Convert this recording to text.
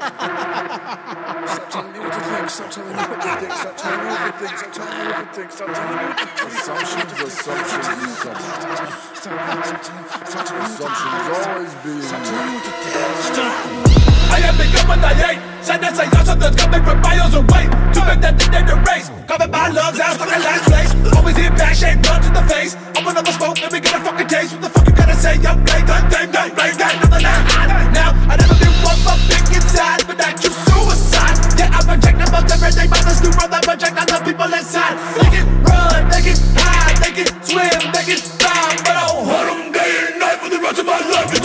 Stop telling me what to think. Stop telling me what to think. Stop telling me what to think. Stop telling me what to think. Stop telling me what to think. Assumptions, assumptions, assumptions. Assumptions always being I am bigger when I ain't. Said that say y'all something's coming from miles away. Too big that they the race. Covered by lungs, ass like a last place. Always in bad shape, blood to the face. Open up a smoke, let me get a fucking taste. What the fuck you gotta say? I'm Blake, I'm Dame, Dame, Blake. up everything but let's run that project on the people inside Make it run, make it hide, make it swim, make it dive But I'll hold them day and night for the rest of my life